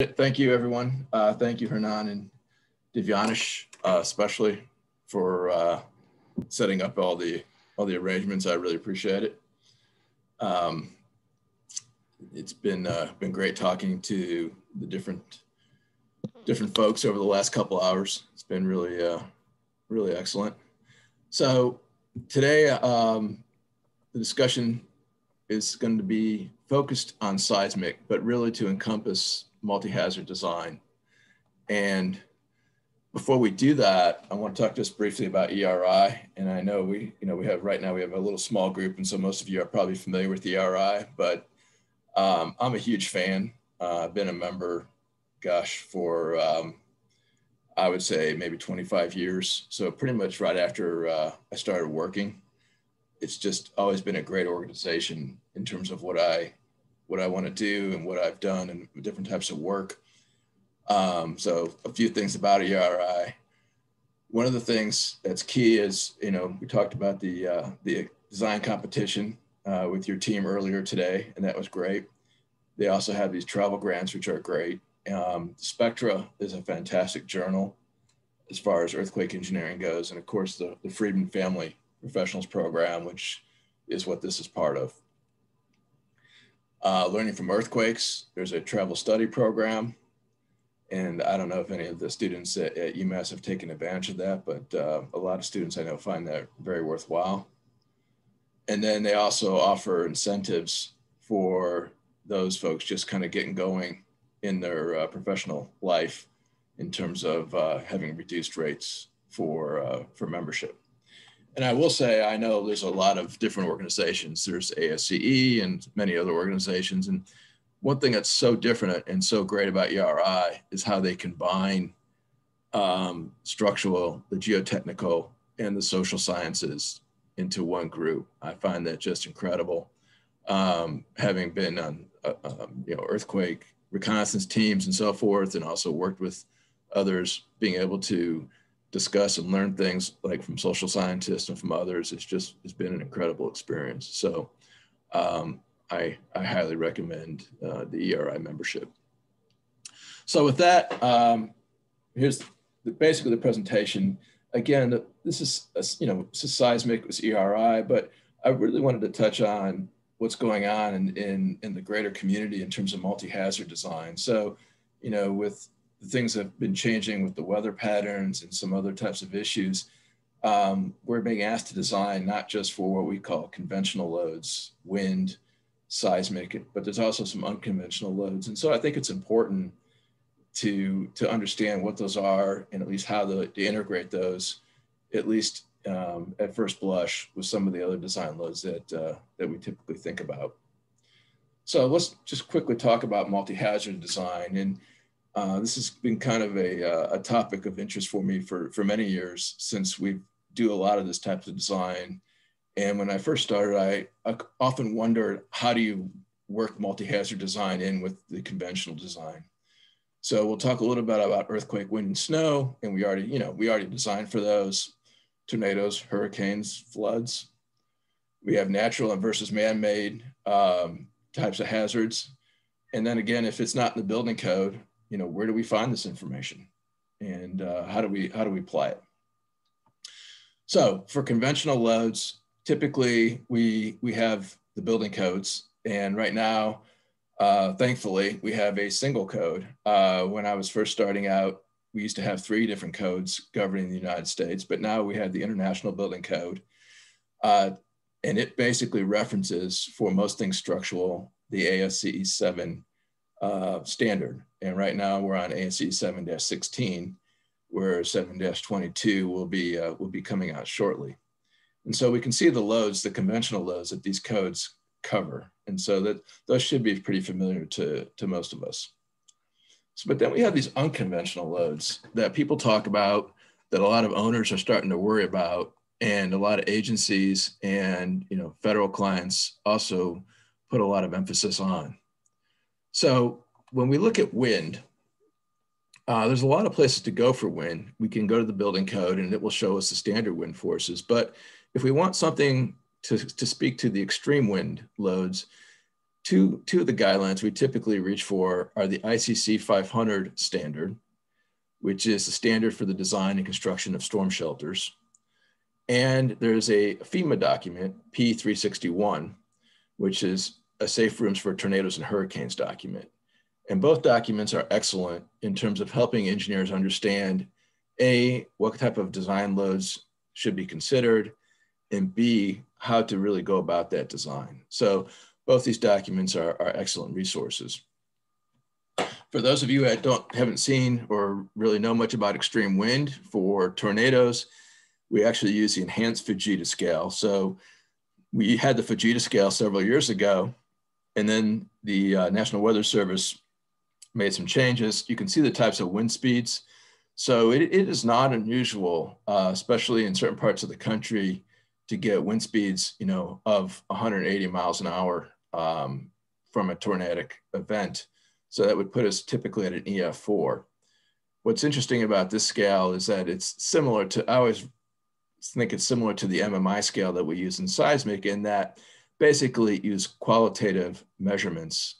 Thank you, everyone. Uh, thank you, Hernan and Divyanish, uh, especially for uh, setting up all the all the arrangements. I really appreciate it. Um, it's been uh, been great talking to the different different folks over the last couple hours. It's been really uh, really excellent. So today, um, the discussion is going to be focused on seismic, but really to encompass multi-hazard design. And before we do that, I want to talk just briefly about EERI. And I know we, you know, we have right now we have a little small group, and so most of you are probably familiar with EERI. But um, I'm a huge fan. Uh, I've been a member, gosh, for um, I would say maybe 25 years. So pretty much right after uh, I started working, it's just always been a great organization in terms of what I what I want to do and what I've done and different types of work. Um, so a few things about EERI. One of the things that's key is, you know, we talked about the, uh, the design competition uh, with your team earlier today, and that was great. They also have these travel grants, which are great. Um, Spectra is a fantastic journal as far as earthquake engineering goes. And of course, the, the Friedman Family Professionals Program, which is what this is part of. Uh, learning from earthquakes, there's a travel study program. And I don't know if any of the students at, at UMass have taken advantage of that, but uh, a lot of students I know find that very worthwhile. And then they also offer incentives for those folks just kind of getting going in their uh, professional life in terms of uh, having reduced rates for, uh, for membership. And I will say, I know there's a lot of different organizations. There's ASCE and many other organizations. And one thing that's so different and so great about EERI is how they combine um, structural, the geotechnical, and the social sciences into one group. I find that just incredible. Um, having been on uh, um, you know earthquake reconnaissance teams and so forth, and also worked with others, being able to discuss and learn things like from social scientists and from others. It's just it's been an incredible experience. So um, I, I highly recommend uh, the EERI membership. So with that, um, here's the, basically the presentation. Again, this is a, you know this is seismic, was EERI, but I really wanted to touch on what's going on in, in, in the greater community in terms of multi-hazard design. So, you know, with things have been changing with the weather patterns and some other types of issues. Um, we're being asked to design not just for what we call conventional loads, wind, seismic, but there's also some unconventional loads. And so I think it's important to, to understand what those are and at least how to, to integrate those, at least um, at first blush with some of the other design loads that, uh, that we typically think about. So let's just quickly talk about multi-hazard design. And uh, this has been kind of a, uh, a topic of interest for me for, for many years since we do a lot of this type of design. And when I first started, I, I often wondered how do you work multi-hazard design in with the conventional design? So we'll talk a little bit about earthquake, wind, and snow. And we already, you know, we already designed for those tornadoes, hurricanes, floods. We have natural and versus man-made um, types of hazards. And then again, if it's not in the building code, you know, where do we find this information? And uh, how do we how do we apply it? So for conventional loads, typically we we have the building codes, and right now, uh, thankfully, we have a single code. Uh, when I was first starting out, we used to have three different codes governing the United States, but now we have the International Building Code, uh, and it basically references for most things structural the ASCE 7 uh, standard. And right now we're on ASCE 7-16, where 7-22 will be, uh, will be coming out shortly. And so we can see the loads, the conventional loads that these codes cover. And so that those should be pretty familiar to, to most of us. So, but then we have these unconventional loads that people talk about that a lot of owners are starting to worry about and a lot of agencies and you know federal clients also put a lot of emphasis on. So when we look at wind, uh, there's a lot of places to go for wind. We can go to the building code and it will show us the standard wind forces. But if we want something to, to speak to the extreme wind loads, two, two of the guidelines we typically reach for are the ICC 500 standard, which is the standard for the design and construction of storm shelters. And there's a FEMA document, P361, which is a safe rooms for tornadoes and hurricanes document. And both documents are excellent in terms of helping engineers understand A, what type of design loads should be considered, and B, how to really go about that design. So both these documents are, are excellent resources. For those of you that don't haven't seen or really know much about extreme wind for tornadoes, we actually use the enhanced Fujita scale. So we had the Fujita scale several years ago, and then the uh, National Weather Service made some changes. You can see the types of wind speeds. So it, it is not unusual, uh, especially in certain parts of the country, to get wind speeds, you know, of 180 miles an hour um, from a tornadic event. So that would put us typically at an EF4. What's interesting about this scale is that it's similar to, I always think it's similar to the MMI scale that we use in seismic in that basically use qualitative measurements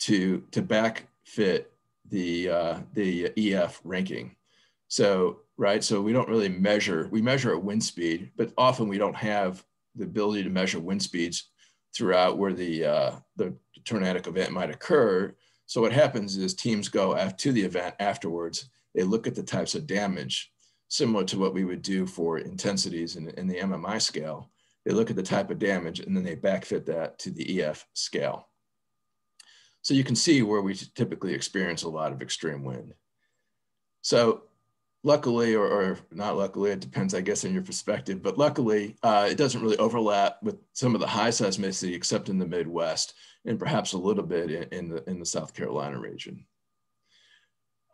to, to back fit the, uh, the EF ranking. So, right, so we don't really measure, we measure at wind speed, but often we don't have the ability to measure wind speeds throughout where the, uh, the tornadic event might occur. So what happens is teams go to the event afterwards, they look at the types of damage, similar to what we would do for intensities in, in the MMI scale. They look at the type of damage and then they backfit that to the EF scale. So you can see where we typically experience a lot of extreme wind. So luckily, or, or not luckily, it depends, I guess, on your perspective, but luckily, uh, it doesn't really overlap with some of the high seismicity except in the Midwest and perhaps a little bit in, in the, in the South Carolina region.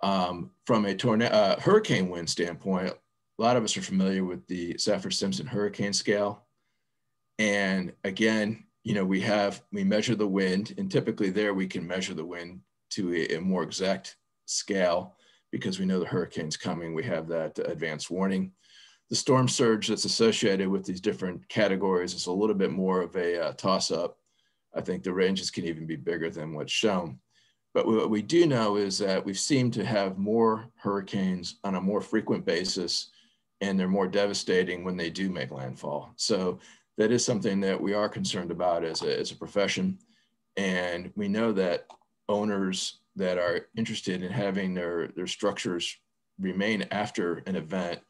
Um, from a tornado, uh, hurricane wind standpoint, a lot of us are familiar with the Saffir-Simpson hurricane scale. And again, you know, we have, we measure the wind and typically there we can measure the wind to a, a more exact scale because we know the hurricane's coming. We have that advance warning. The storm surge that's associated with these different categories is a little bit more of a uh, toss up. I think the ranges can even be bigger than what's shown. But what we do know is that we've seemed to have more hurricanes on a more frequent basis, and they're more devastating when they do make landfall. So that is something that we are concerned about as a, as a profession. And we know that owners that are interested in having their, their structures remain after an event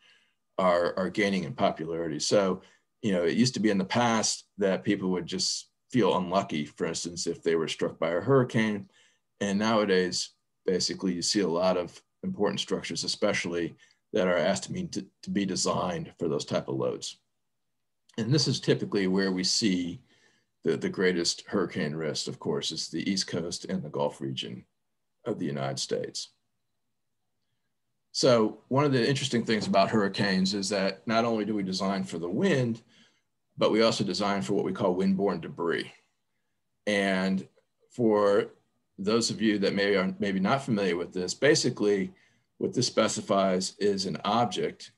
are, are gaining in popularity. So, you know, it used to be in the past that people would just feel unlucky, for instance, if they were struck by a hurricane. And nowadays, basically, you see a lot of important structures, especially that are asked to be, to, to be designed for those type of loads. And this is typically where we see the, the greatest hurricane risk, of course, is the East Coast and the Gulf region of the United States. So one of the interesting things about hurricanes is that not only do we design for the wind, but we also design for what we call windborne debris. And for those of you that maybe are maybe not familiar with this, basically what this specifies is an object.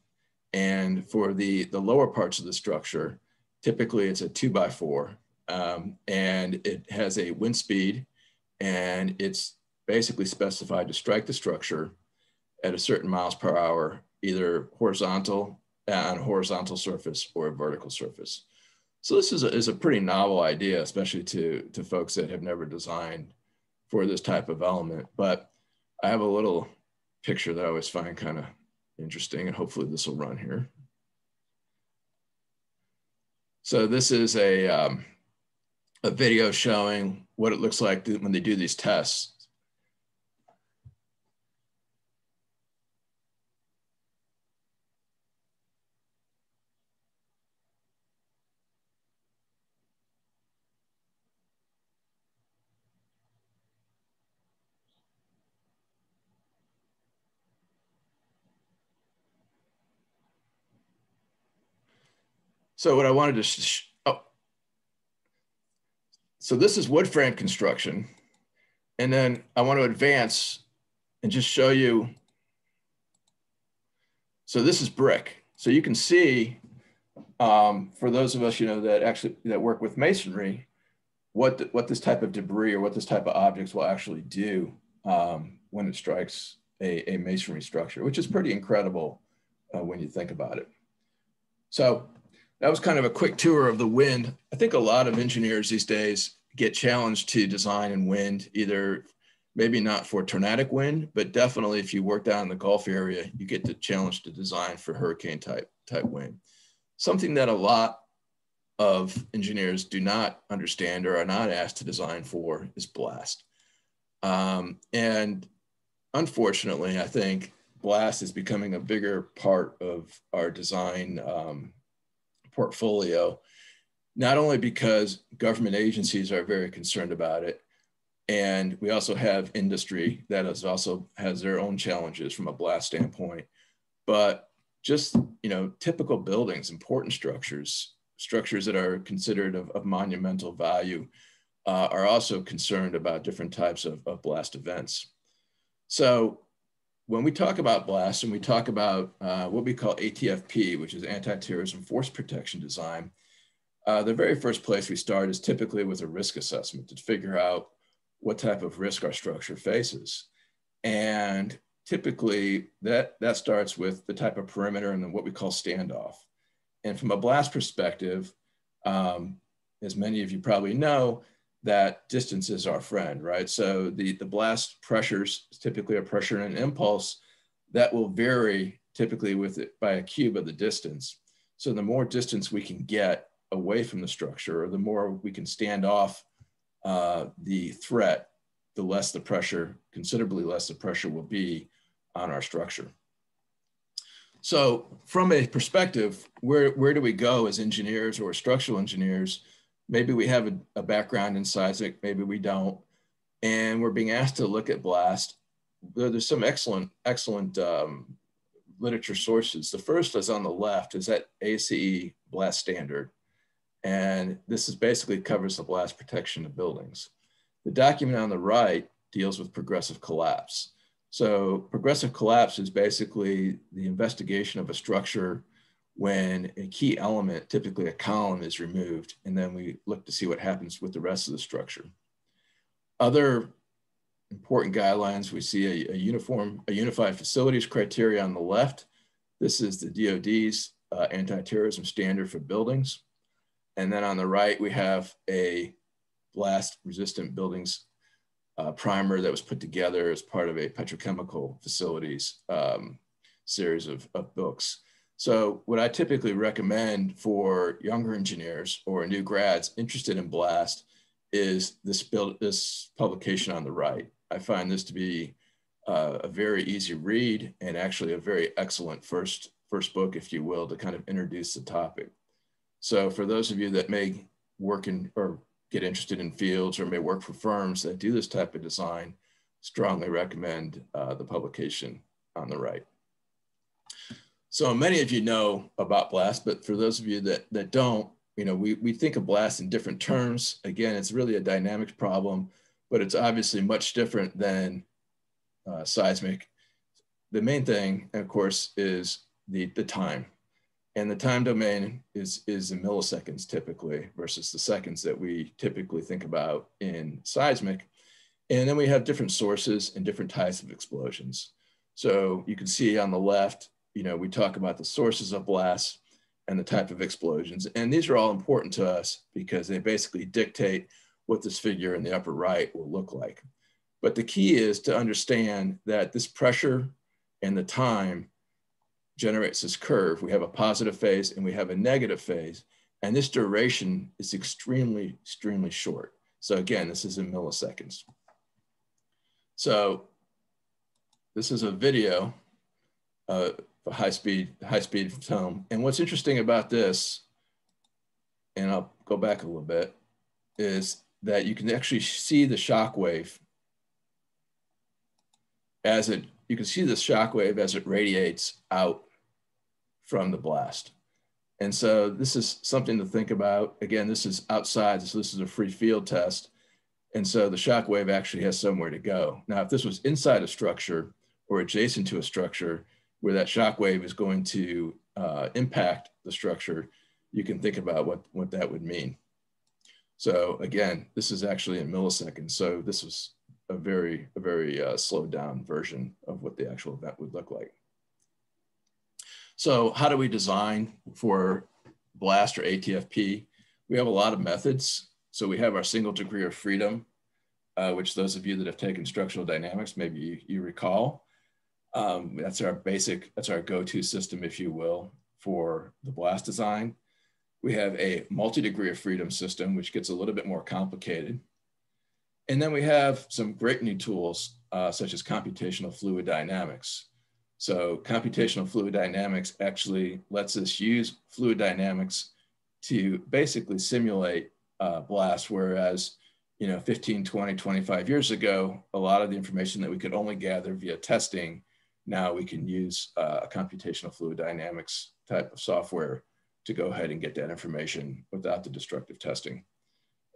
And for the, the lower parts of the structure, typically it's a two by four um, and it has a wind speed and it's basically specified to strike the structure at a certain miles per hour, either horizontal on a horizontal surface or a vertical surface. So this is a, is a pretty novel idea, especially to, to folks that have never designed for this type of element. But I have a little picture that I always find kind of interesting, and hopefully this will run here. So this is a, um, a video showing what it looks like when they do these tests. So what I wanted to, oh, so this is wood frame construction. And then I want to advance and just show you. So this is brick. So you can see um, for those of us, you know, that actually that work with masonry, what, the, what this type of debris or what this type of objects will actually do um, when it strikes a, a, masonry structure, which is pretty incredible uh, when you think about it. So that was kind of a quick tour of the wind. I think a lot of engineers these days get challenged to design in wind, either maybe not for tornadic wind, but definitely if you work down in the Gulf area, you get the challenge to design for hurricane type, type wind. Something that a lot of engineers do not understand or are not asked to design for is blast. Um, and unfortunately, I think blast is becoming a bigger part of our design um, portfolio, not only because government agencies are very concerned about it, and we also have industry that is also has their own challenges from a blast standpoint, but just you know typical buildings, important structures, structures that are considered of, of monumental value, uh, are also concerned about different types of, of blast events. So when we talk about BLAST and we talk about uh, what we call ATFP, which is anti-terrorism force protection design, uh, the very first place we start is typically with a risk assessment to figure out what type of risk our structure faces. And typically that, that starts with the type of perimeter and then what we call standoff. And from a blast perspective, um, as many of you probably know, that distance is our friend, right? So the, the blast pressures, typically a pressure and an impulse, that will vary typically with it by a cube of the distance. So the more distance we can get away from the structure, or the more we can stand off uh, the threat, the less the pressure, considerably less the pressure will be on our structure. So from a perspective, where, where do we go as engineers or structural engineers maybe we have a, a background in seismic, maybe we don't, and we're being asked to look at blast. There's some excellent, excellent um, literature sources. The first is on the left, is that ASCE blast standard. And this is basically covers the blast protection of buildings. The document on the right deals with progressive collapse. So progressive collapse is basically the investigation of a structure when a key element, typically a column, is removed, and then we look to see what happens with the rest of the structure. Other important guidelines, we see a, a uniform, a unified facilities criteria on the left. This is the DoD's uh, anti-terrorism standard for buildings. And then on the right, we have a blast resistant buildings uh, primer that was put together as part of a petrochemical facilities um, series of, of books. So what I typically recommend for younger engineers or new grads interested in BLAST is this build this publication on the right. I find this to be uh, a very easy read and actually a very excellent first first book, if you will, to kind of introduce the topic. So for those of you that may work in or get interested in fields or may work for firms that do this type of design, strongly recommend uh, the publication on the right. So many of you know about blast, but for those of you that, that don't, you know, we, we think of blast in different terms. Again, it's really a dynamics problem, but it's obviously much different than uh, seismic. The main thing, of course, is the, the time. And the time domain is, is in milliseconds typically versus the seconds that we typically think about in seismic. And then we have different sources and different types of explosions. So you can see on the left, you know, we talk about the sources of blasts and the type of explosions. And these are all important to us because they basically dictate what this figure in the upper right will look like. But the key is to understand that this pressure and the time generates this curve. We have a positive phase and we have a negative phase. And this duration is extremely, extremely short. So again, this is in milliseconds. So this is a video uh, high speed, high speed film. And what's interesting about this, and I'll go back a little bit, is that you can actually see the shock wave as it, you can see the shock wave as it radiates out from the blast. And so this is something to think about. Again, this is outside, so this is a free field test. And so the shock wave actually has somewhere to go. Now, if this was inside a structure or adjacent to a structure, where that shock wave is going to uh, impact the structure, you can think about what, what that would mean. So again, this is actually in milliseconds. So this was a very, a very uh, slowed down version of what the actual event would look like. So how do we design for BLAST or ATFP? We have a lot of methods. So we have our single degree of freedom, uh, which those of you that have taken structural dynamics, maybe you, you recall. Um, that's our basic, that's our go-to system, if you will, for the BLAST design. We have a multi-degree of freedom system, which gets a little bit more complicated. And then we have some great new tools, uh, such as computational fluid dynamics. So computational fluid dynamics actually lets us use fluid dynamics to basically simulate uh, blast, whereas you know 15, 20, 25 years ago, a lot of the information that we could only gather via testing, now we can use uh, a computational fluid dynamics type of software to go ahead and get that information without the destructive testing.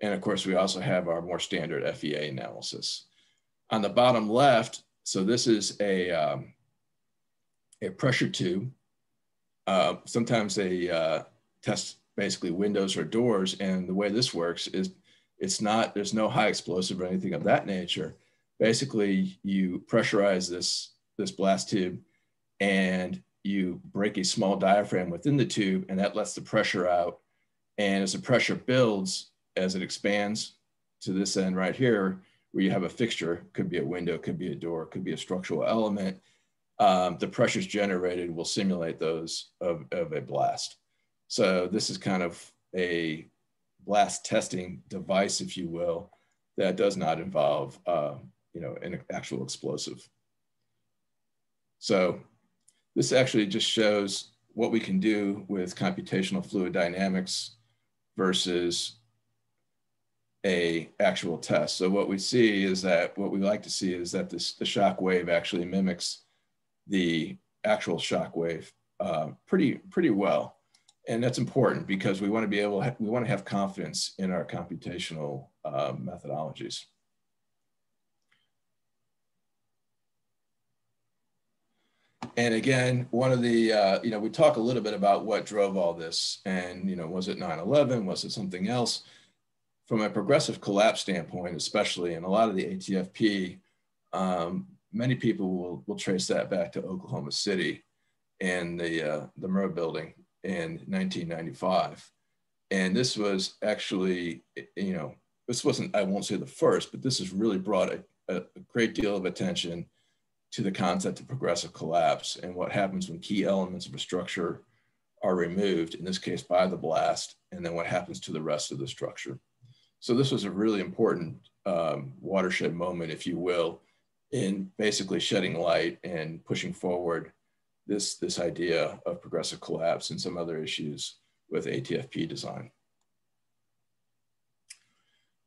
And of course, we also have our more standard FEA analysis. On the bottom left, so this is a, um, a pressure tube. Uh, sometimes they uh, test basically windows or doors. And the way this works is it's not, there's no high explosive or anything of that nature. Basically, you pressurize this, this blast tube and you break a small diaphragm within the tube and that lets the pressure out. And as the pressure builds, as it expands to this end right here, where you have a fixture, could be a window, could be a door, could be a structural element, um, the pressures generated will simulate those of, of a blast. So this is kind of a blast testing device, if you will, that does not involve, uh, you know, an actual explosive. So this actually just shows what we can do with computational fluid dynamics versus a actual test. So what we see is that what we like to see is that this, the shock wave actually mimics the actual shock wave uh, pretty, pretty well. And that's important because we want to be able, we want to have confidence in our computational uh, methodologies. And again, one of the, uh, you know, we talk a little bit about what drove all this and, you know, was it 9-11? Was it something else? From a progressive collapse standpoint, especially, and a lot of the ATFP, um, many people will, will trace that back to Oklahoma City and the, uh, the Murrah building in 1995. And this was actually, you know, this wasn't, I won't say the first, but this has really brought a, a great deal of attention to the concept of progressive collapse and what happens when key elements of a structure are removed, in this case by the blast, and then what happens to the rest of the structure. So this was a really important um, watershed moment, if you will, in basically shedding light and pushing forward this, this idea of progressive collapse and some other issues with ATFP design.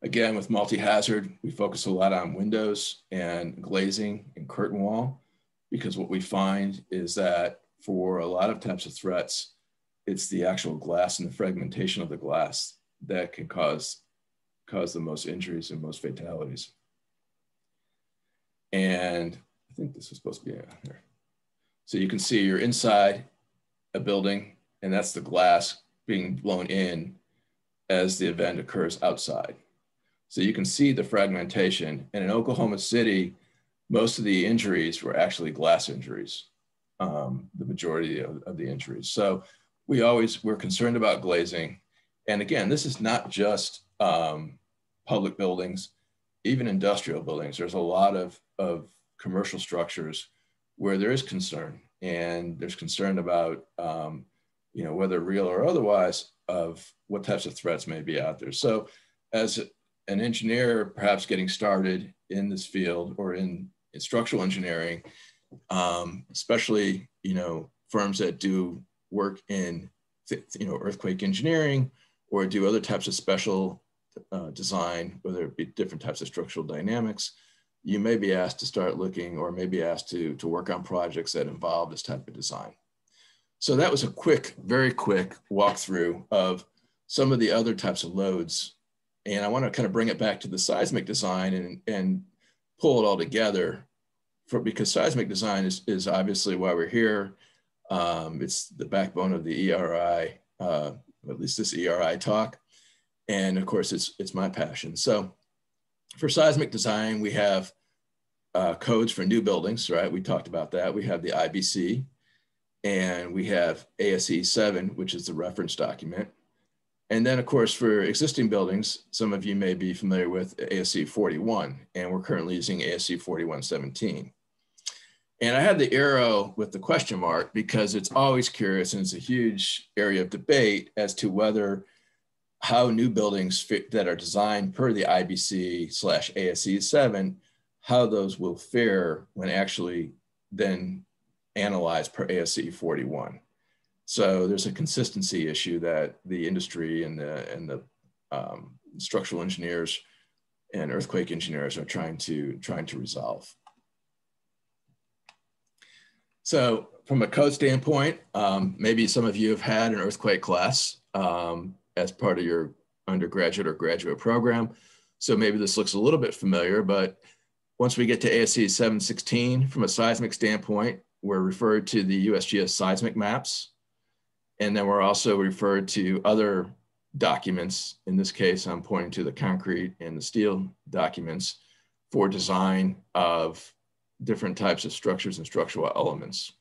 Again, with multi-hazard, we focus a lot on windows and glazing and curtain wall, because what we find is that for a lot of types of threats, it's the actual glass and the fragmentation of the glass that can cause, cause the most injuries and most fatalities. And I think this was supposed to be here. So you can see you're inside a building and that's the glass being blown in as the event occurs outside. So you can see the fragmentation. And in Oklahoma City, most of the injuries were actually glass injuries, um, the majority of, of, the injuries. So we always, we're concerned about glazing. And again, this is not just um, public buildings, even industrial buildings. There's a lot of, of commercial structures where there is concern and there's concern about um, you know whether real or otherwise of what types of threats may be out there so as an engineer perhaps getting started in this field or in, in structural engineering um, especially you know firms that do work in you know earthquake engineering or do other types of special uh, design whether it be different types of structural dynamics you may be asked to start looking or may be asked to, to work on projects that involve this type of design. So that was a quick, very quick walkthrough of some of the other types of loads. And I want to kind of bring it back to the seismic design and, and pull it all together for, because seismic design is, is obviously why we're here. Um, it's the backbone of the EERI, uh, at least this EERI talk. And of course, it's, it's my passion. So for seismic design, we have uh, codes for new buildings, right? We talked about that. We have the IBC and we have ASCE 7, which is the reference document. And then, of course, for existing buildings, some of you may be familiar with ASCE 41, and we're currently using ASCE 4117. And I had the arrow with the question mark because it's always curious and it's a huge area of debate as to whether how new buildings fit, that are designed per the IBC slash ASCE 7, how those will fare when actually then analyzed per ASCE 41. So there's a consistency issue that the industry and the, and the um, structural engineers and earthquake engineers are trying to, trying to resolve. So from a code standpoint, um, maybe some of you have had an earthquake class um, as part of your undergraduate or graduate program. So maybe this looks a little bit familiar, but once we get to ASCE 716, from a seismic standpoint, we're referred to the USGS seismic maps. And then we're also referred to other documents. In this case, I'm pointing to the concrete and the steel documents for design of different types of structures and structural elements.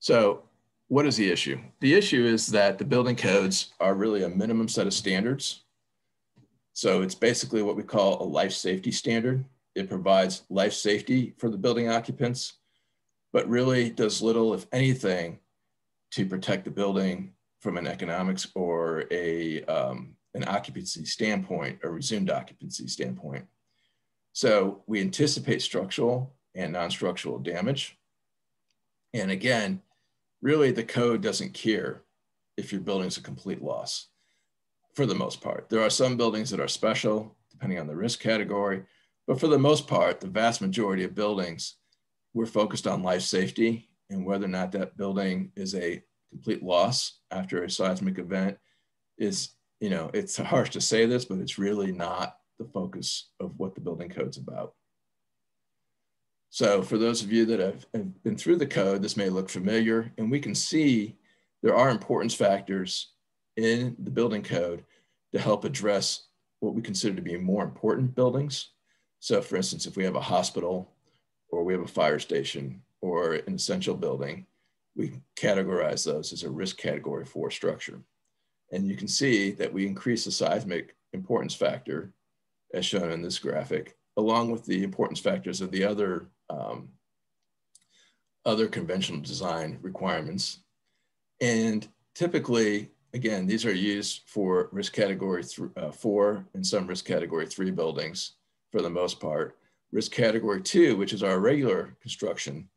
So what is the issue? The issue is that the building codes are really a minimum set of standards. So it's basically what we call a life safety standard. It provides life safety for the building occupants, but really does little, if anything, to protect the building from an economics or a, um, an occupancy standpoint, a resumed occupancy standpoint. So we anticipate structural and non-structural damage. And again, really the code doesn't care if your building's a complete loss for the most part. There are some buildings that are special depending on the risk category, but for the most part, the vast majority of buildings, we're focused on life safety and whether or not that building is a complete loss after a seismic event is, you know, it's harsh to say this, but it's really not the focus of what the building code's about. So for those of you that have, have been through the code, this may look familiar and we can see there are importance factors in the building code to help address what we consider to be more important buildings. So for instance, if we have a hospital or we have a fire station or an essential building, we categorize those as a risk category four structure. And you can see that we increase the seismic importance factor as shown in this graphic, along with the importance factors of the other, um, other conventional design requirements. And typically, again, these are used for risk category uh, four and some risk category three buildings for the most part. Risk category two, which is our regular construction,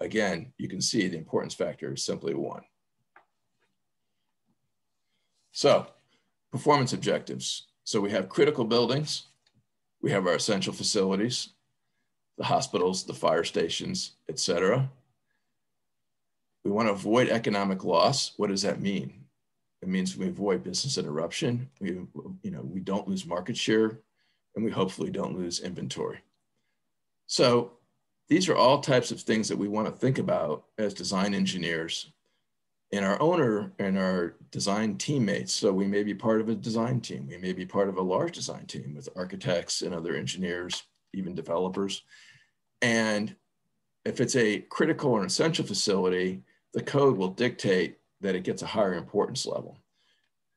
again, you can see the importance factor is simply one. So performance objectives. So we have critical buildings, we have our essential facilities, the hospitals, the fire stations, et cetera. We want to avoid economic loss. What does that mean? It means we avoid business interruption. We, you know, we don't lose market share, and we hopefully don't lose inventory. So these are all types of things that we want to think about as design engineers and our owner and our design teammates. So we may be part of a design team. We may be part of a large design team with architects and other engineers, even developers. And if it's a critical or essential facility, the code will dictate that it gets a higher importance level.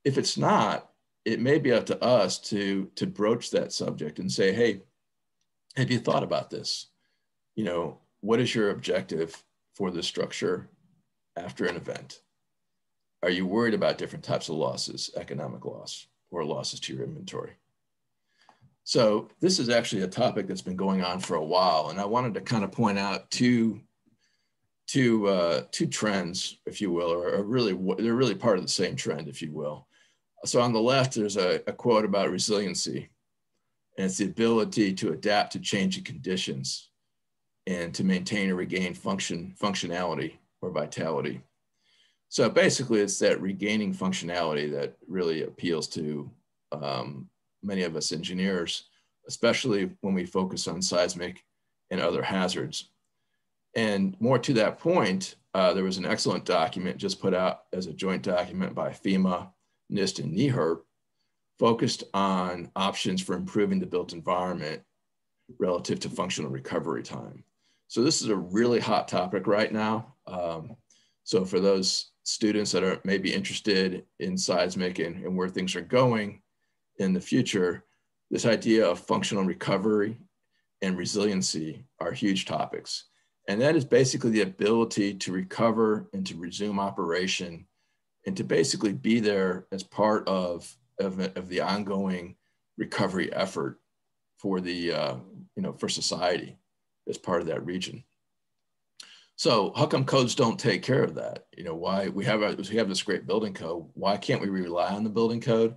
If it's not, it may be up to us to, to broach that subject and say, hey, have you thought about this? You know, what is your objective for the structure? after an event? Are you worried about different types of losses, economic loss or losses to your inventory? So this is actually a topic that's been going on for a while, and I wanted to kind of point out two, two, uh, two trends, if you will, or, really they're really part of the same trend, if you will. So on the left, there's a, a quote about resiliency, and it's the ability to adapt to changing conditions and to maintain or regain function functionality or vitality. So basically, it's that regaining functionality that really appeals to um, many of us engineers, especially when we focus on seismic and other hazards. And more to that point, uh, there was an excellent document just put out as a joint document by FEMA, NIST, and NEHRP, focused on options for improving the built environment relative to functional recovery time. So this is a really hot topic right now. Um, so for those students that are maybe interested in seismic and, and where things are going in the future, this idea of functional recovery and resiliency are huge topics. And that is basically the ability to recover and to resume operation and to basically be there as part of, of, of the ongoing recovery effort for the, uh, you know, for society as part of that region. So how come codes don't take care of that? You know, why we have, a, we have this great building code. Why can't we rely on the building code?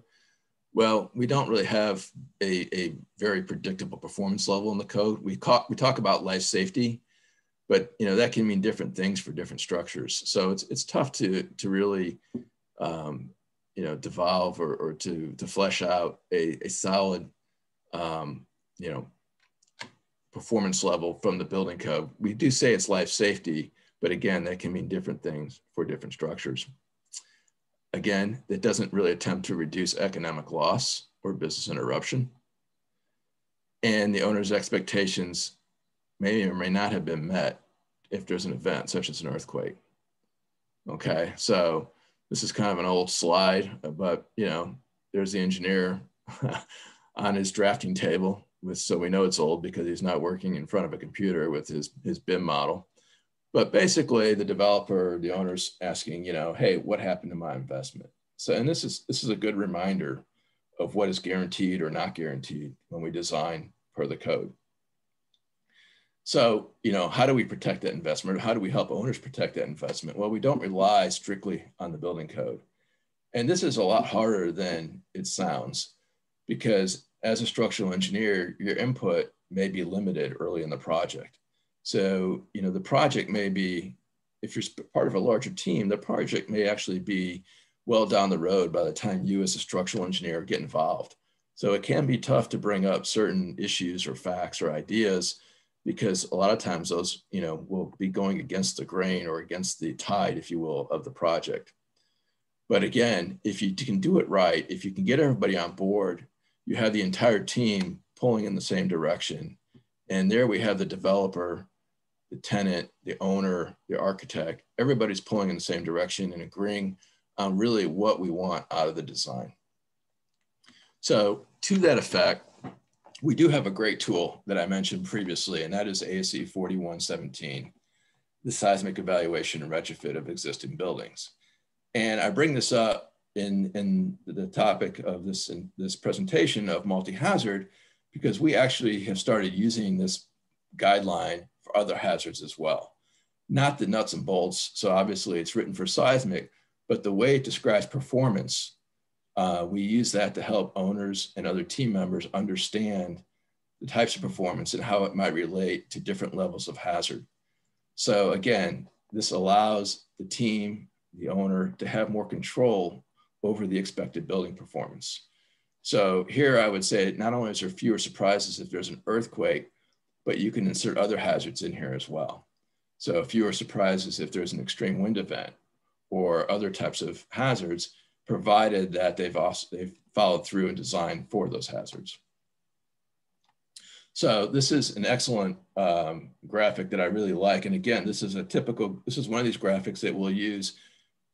Well, we don't really have a, a very predictable performance level in the code. We, talk, we talk about life safety, but you know that can mean different things for different structures. So it's it's tough to to really um, you know devolve or, or to to flesh out a, a solid um, you know performance level from the building code. We do say it's life safety, but again, that can mean different things for different structures. Again, it doesn't really attempt to reduce economic loss or business interruption. And the owner's expectations may or may not have been met if there's an event such as an earthquake. Okay, so this is kind of an old slide, but you know, there's the engineer on his drafting table with, so we know it's old because he's not working in front of a computer with his, his BIM model. But basically the developer, the owner's asking, you know, hey, what happened to my investment? So, and this is, this is a good reminder of what is guaranteed or not guaranteed when we design per the code. So, you know, how do we protect that investment? How do we help owners protect that investment? Well, we don't rely strictly on the building code. And this is a lot harder than it sounds because as a structural engineer, your input may be limited early in the project. So, you know, the project may be, if you're part of a larger team, the project may actually be well down the road by the time you as a structural engineer get involved. So it can be tough to bring up certain issues or facts or ideas because a lot of times those, you know, will be going against the grain or against the tide, if you will, of the project. But again, if you can do it right, if you can get everybody on board, you have the entire team pulling in the same direction. And there we have the developer, the tenant, the owner, the architect, everybody's pulling in the same direction and agreeing on really what we want out of the design. So to that effect, we do have a great tool that I mentioned previously, and that is ASCE 4117, the seismic evaluation and retrofit of existing buildings. And I bring this up in, in the topic of this, this presentation of multi-hazard because we actually have started using this guideline for other hazards as well. Not the nuts and bolts, so obviously it's written for seismic, but the way it describes performance uh, we use that to help owners and other team members understand the types of performance and how it might relate to different levels of hazard. So again, this allows the team, the owner to have more control over the expected building performance. So here I would say not only is there fewer surprises if there's an earthquake, but you can insert other hazards in here as well. So fewer surprises if there's an extreme wind event or other types of hazards provided that they've also they've followed through and designed for those hazards. So this is an excellent um, graphic that I really like. And again, this is a typical, this is one of these graphics that we'll use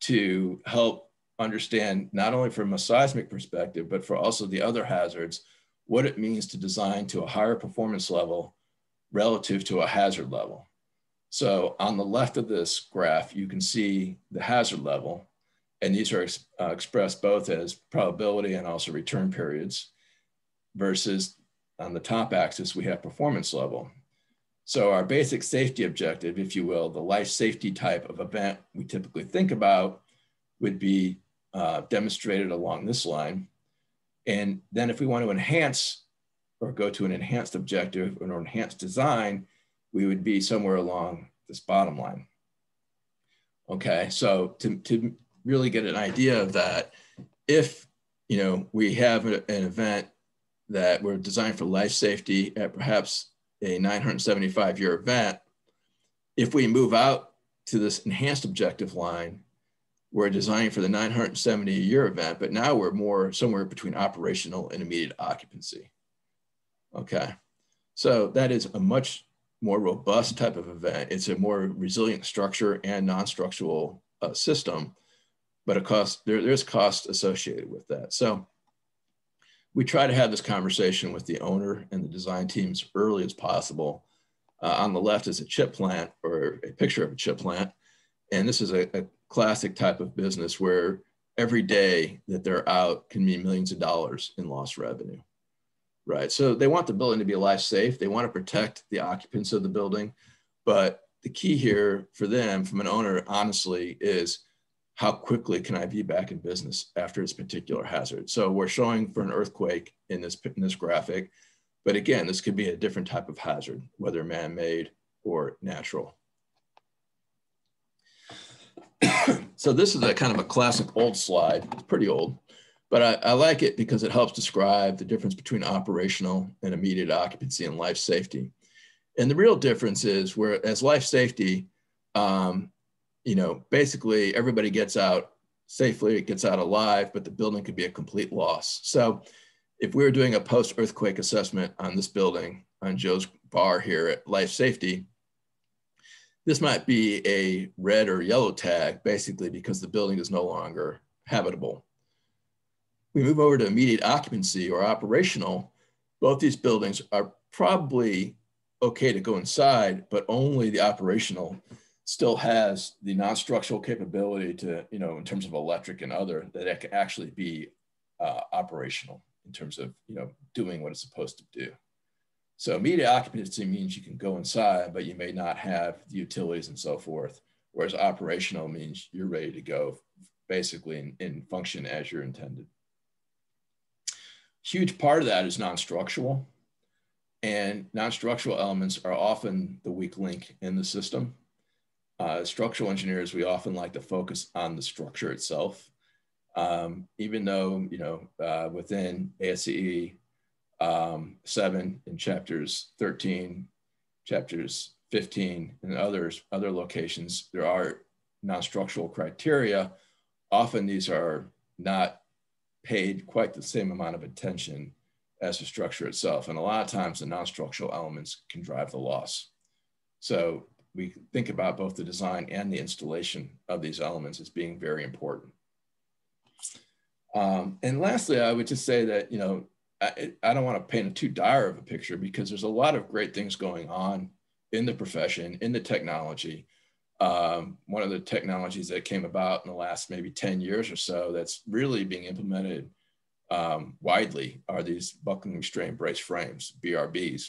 to help understand not only from a seismic perspective, but for also the other hazards, what it means to design to a higher performance level relative to a hazard level. So on the left of this graph, you can see the hazard level and these are ex uh, expressed both as probability and also return periods versus on the top axis, we have performance level. So our basic safety objective, if you will, the life safety type of event we typically think about would be uh, demonstrated along this line. And then if we want to enhance or go to an enhanced objective or an enhanced design, we would be somewhere along this bottom line. Okay, so to, to really get an idea of that. If you know we have a, an event that we're designed for life safety at perhaps a 975 year event, if we move out to this enhanced objective line, we're designing for the 970 a year event, but now we're more somewhere between operational and immediate occupancy. Okay, so that is a much more robust type of event. It's a more resilient structure and non-structural uh, system, but a cost there, there's cost associated with that. So we try to have this conversation with the owner and the design teams early as possible. Uh, on the left is a chip plant or a picture of a chip plant. And this is a, a classic type of business where every day that they're out can mean millions of dollars in lost revenue right? So they want the building to be life safe. They want to protect the occupants of the building. But the key here for them, from an owner, honestly, is how quickly can I be back in business after this particular hazard? So we're showing for an earthquake in this, in this graphic. But again, this could be a different type of hazard, whether man-made or natural. So this is a kind of a classic old slide. It's pretty old. But I, I, like it because it helps describe the difference between operational and immediate occupancy and life safety. And the real difference is where as life safety, um, you know, basically everybody gets out safely, it gets out alive, but the building could be a complete loss. So if we were doing a post-earthquake assessment on this building, on Joe's bar here at life safety, this might be a red or yellow tag, basically because the building is no longer habitable we move over to immediate occupancy or operational, both these buildings are probably okay to go inside, but only the operational still has the non-structural capability to, you know, in terms of electric and other, that it can actually be uh, operational in terms of, you know, doing what it's supposed to do. So media occupancy means you can go inside, but you may not have the utilities and so forth. Whereas operational means you're ready to go basically in, in function as you're intended. Huge part of that is non-structural. And non-structural elements are often the weak link in the system. Uh, structural engineers, we often like to focus on the structure itself. Um, even though, you know, uh, within ASCE um, 7 in chapters 13, chapters 15, and others, other locations, there are non-structural criteria. Often these are not paid quite the same amount of attention as the structure itself. And a lot of times the non-structural elements can drive the loss. So we think about both the design and the installation of these elements as being very important. Um, and lastly, I would just say that, you know, I, I don't want to paint too dire of a picture because there's a lot of great things going on in the profession, in the technology um, one of the technologies that came about in the last maybe 10 years or so that's really being implemented um, widely are these buckling restraint brace frames, BRBs.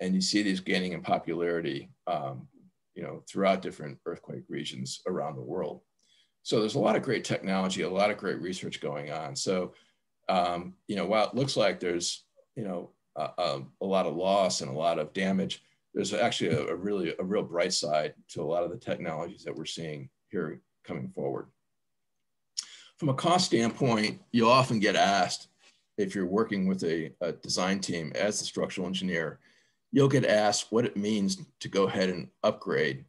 And you see these gaining in popularity, um, you know, throughout different earthquake regions around the world. So there's a lot of great technology, a lot of great research going on. So, um, you know, while it looks like there's, you know, a, a lot of loss and a lot of damage, there's actually a, a, really a real bright side to a lot of the technologies that we're seeing here coming forward. From a cost standpoint, you'll often get asked if you're working with a, a design team as a structural engineer, you'll get asked what it means to go ahead and upgrade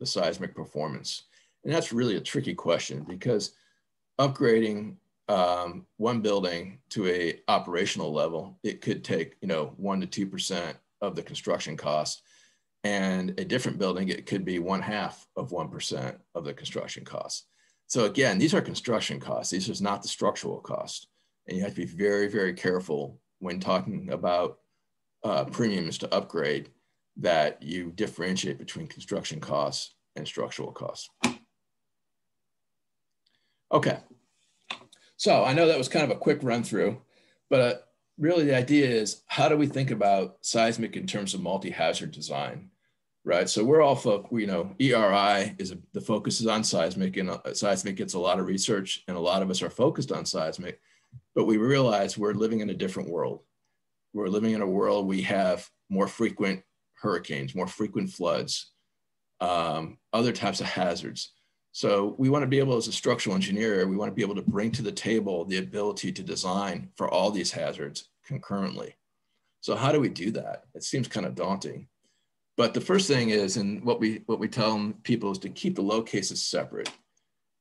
the seismic performance. And that's really a tricky question because upgrading um, one building to a operational level, it could take, you know, one to 2% of the construction cost. And a different building, it could be one half of 1% of the construction cost. So again, these are construction costs. These is not the structural cost. And you have to be very, very careful when talking about uh, premiums to upgrade that you differentiate between construction costs and structural costs. Okay, so I know that was kind of a quick run through, but really the idea is how do we think about seismic in terms of multi-hazard design right? So we're all folk you know EERI is a, the focus is on seismic and uh, seismic gets a lot of research and a lot of us are focused on seismic but we realize we're living in a different world. We're living in a world we have more frequent hurricanes more frequent floods um, other types of hazards so we want to be able, as a structural engineer, we want to be able to bring to the table the ability to design for all these hazards concurrently. So how do we do that? It seems kind of daunting. But the first thing is, and what we what we tell people is to keep the load cases separate.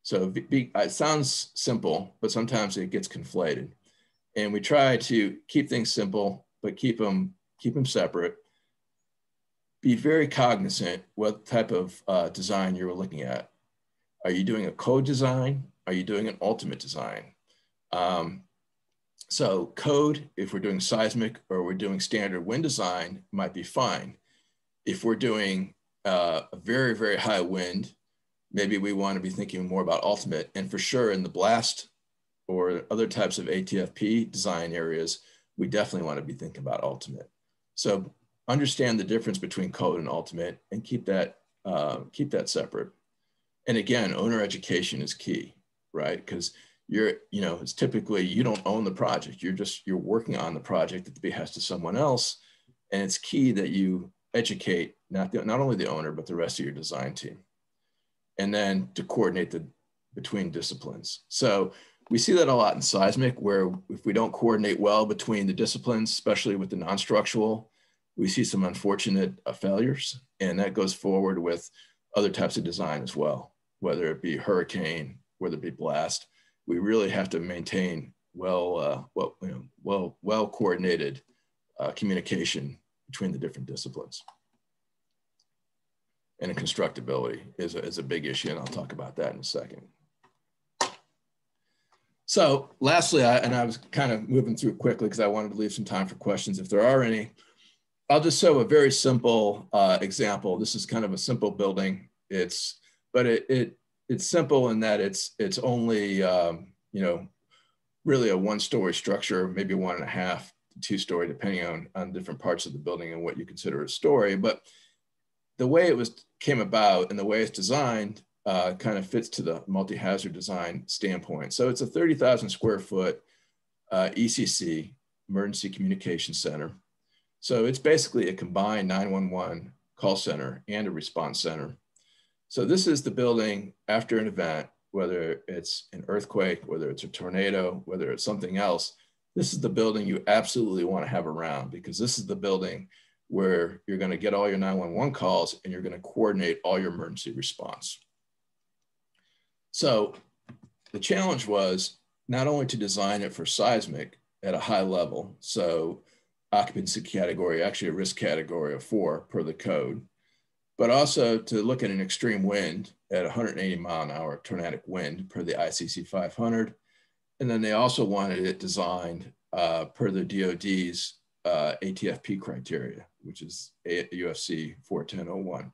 So be, it sounds simple, but sometimes it gets conflated. And we try to keep things simple, but keep them, keep them separate. Be very cognizant what type of uh, design you're looking at. Are you doing a code design? Are you doing an ultimate design? Um, so code, if we're doing seismic or we're doing standard wind design, might be fine. If we're doing uh, a very, very high wind, maybe we want to be thinking more about ultimate. And for sure in the blast or other types of ATFP design areas, we definitely want to be thinking about ultimate. So understand the difference between code and ultimate and keep that, uh, keep that separate. And again, owner education is key, right? Because you're, you know, it's typically you don't own the project. You're just, you're working on the project at the behest of someone else. And it's key that you educate not, the, not only the owner, but the rest of your design team. And then to coordinate the between disciplines. So we see that a lot in seismic where if we don't coordinate well between the disciplines, especially with the non-structural, we see some unfortunate uh, failures. And that goes forward with other types of design as well, whether it be hurricane, whether it be blast we really have to maintain well, uh, well, you know, well, well coordinated uh, communication between the different disciplines. And constructability is a, is a big issue, and I'll talk about that in a second. So lastly, I, and I was kind of moving through quickly because I wanted to leave some time for questions if there are any. I'll just show a very simple uh, example. This is kind of a simple building. It's, but it, it it's simple in that it's it's only um, you know really a one story structure, maybe one and a half, two story, depending on on different parts of the building and what you consider a story. But the way it was came about and the way it's designed uh, kind of fits to the multi-hazard design standpoint. So it's a 30,000 square foot uh, ECC, Emergency Communication Center. So it's basically a combined 911 call center and a response center. So this is the building after an event, whether it's an earthquake, whether it's a tornado, whether it's something else. This is the building you absolutely want to have around because this is the building where you're going to get all your 911 calls and you're going to coordinate all your emergency response. So the challenge was not only to design it for seismic at a high level, so occupancy category, actually a risk category of four per the code, but also to look at an extreme wind at 180 mile an hour tornadic wind per the ICC 500. And then they also wanted it designed uh, per the DOD's uh, ATFP criteria, which is UFC 41001.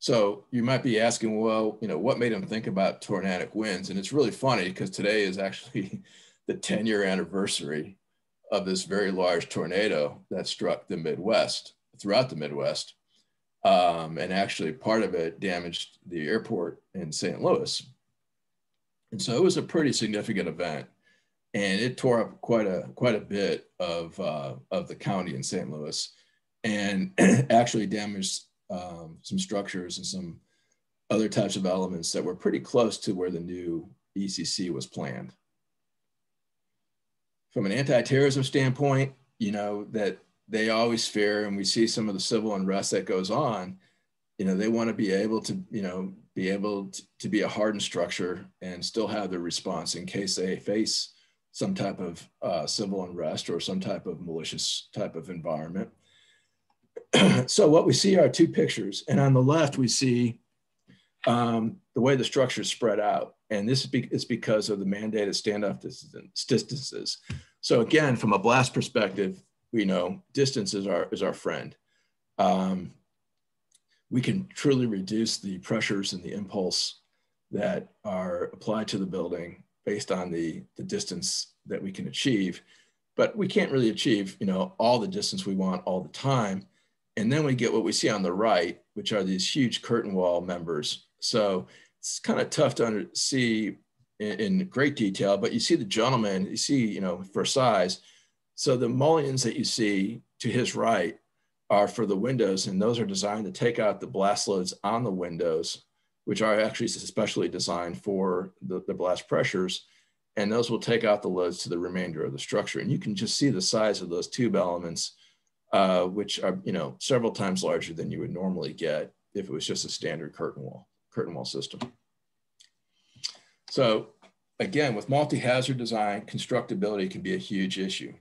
So you might be asking, well, you know, what made them think about tornadic winds? And it's really funny because today is actually the 10 year anniversary of this very large tornado that struck the Midwest, throughout the Midwest. Um, and actually, part of it damaged the airport in St. Louis. And so it was a pretty significant event, and it tore up quite a quite a bit of uh, of the county in St. Louis, and actually damaged um, some structures and some other types of elements that were pretty close to where the new ECC was planned. From an anti-terrorism standpoint, you know that they always fear, and we see some of the civil unrest that goes on. You know, they want to be able to, you know, be able to, to be a hardened structure and still have the response in case they face some type of uh, civil unrest or some type of malicious type of environment. so what we see are two pictures, and on the left we see um, the way the structure is spread out, and this is, be is because of the mandated standoff distances. So again, from a blast perspective, we know distance is our is our friend. Um, we can truly reduce the pressures and the impulse that are applied to the building based on the, the distance that we can achieve. But we can't really achieve, you know, all the distance we want all the time. And then we get what we see on the right, which are these huge curtain wall members. So it's kind of tough to under, see in, in great detail, but you see the gentleman, you see, you know, for size, so the mullions that you see to his right are for the windows, and those are designed to take out the blast loads on the windows, which are actually especially designed for the, the blast pressures. And those will take out the loads to the remainder of the structure. And you can just see the size of those tube elements, uh, which are you know several times larger than you would normally get if it was just a standard curtain wall curtain wall system. So again, with multi-hazard design, constructability can be a huge issue.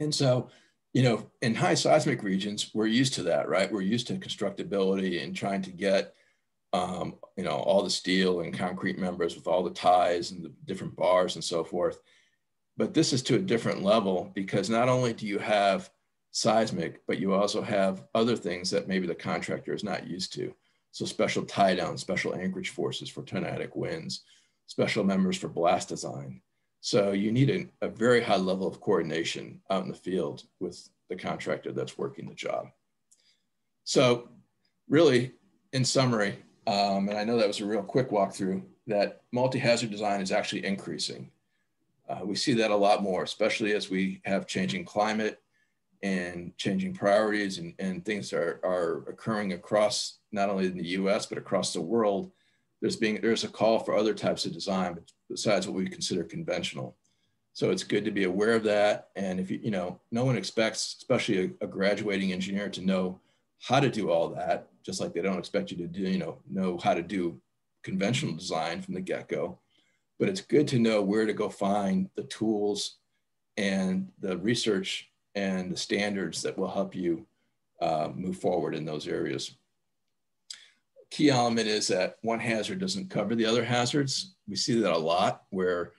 And so, you know, in high seismic regions, we're used to that, right? We're used to constructability and trying to get, um, you know, all the steel and concrete members with all the ties and the different bars and so forth. But this is to a different level because not only do you have seismic, but you also have other things that maybe the contractor is not used to. So special tie down, special anchorage forces for tornadic winds, special members for blast design. So you need a, a very high level of coordination out in the field with the contractor that's working the job. So really, in summary, um, and I know that was a real quick walkthrough, that multi-hazard design is actually increasing. Uh, we see that a lot more, especially as we have changing climate and changing priorities and, and things are, are occurring across not only in the US, but across the world there's being there's a call for other types of design besides what we consider conventional. So it's good to be aware of that. And if you, you know, no one expects, especially a, a, graduating engineer to know how to do all that, just like they don't expect you to do, you know, know how to do conventional design from the get-go. But it's good to know where to go find the tools and the research and the standards that will help you uh, move forward in those areas key element is that one hazard doesn't cover the other hazards. We see that a lot where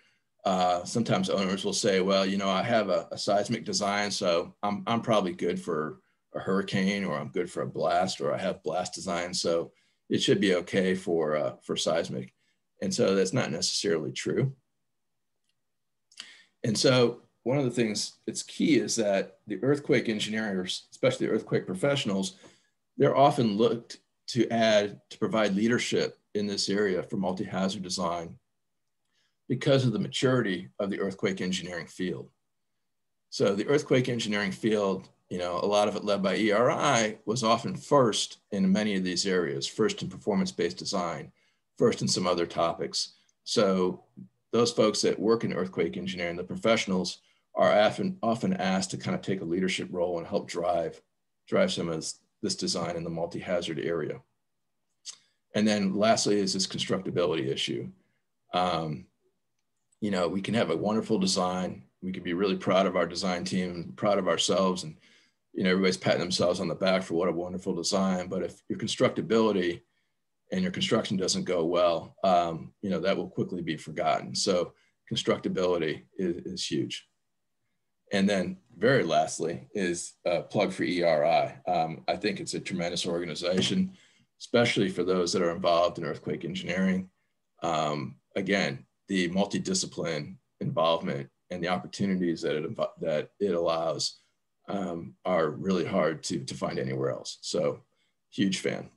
uh, sometimes owners will say, well, you know, I have a, a, seismic design, so I'm, I'm probably good for a hurricane or I'm good for a blast or I have blast design. So it should be okay for, uh, for seismic. And so that's not necessarily true. And so one of the things that's key is that the earthquake engineers, especially the earthquake professionals, they're often looked to add to provide leadership in this area for multi-hazard design because of the maturity of the earthquake engineering field. So the earthquake engineering field, you know, a lot of it led by EERI was often first in many of these areas, first in performance-based design, first in some other topics. So those folks that work in earthquake engineering, the professionals, are often, often asked to kind of take a leadership role and help drive, drive some of this design in the multi-hazard area. And then lastly is this constructability issue. Um, you know, we can have a wonderful design. We can be really proud of our design team proud of ourselves. And, you know, everybody's patting themselves on the back for what a wonderful design. But if your constructability and your construction doesn't go well, um, you know, that will quickly be forgotten. So constructability is, is huge. And then very lastly is a plug for EERI. Um, I think it's a tremendous organization, especially for those that are involved in earthquake engineering. Um, again, the multidiscipline involvement and the opportunities that it, that it allows um, are really hard to, to find anywhere else. So huge fan.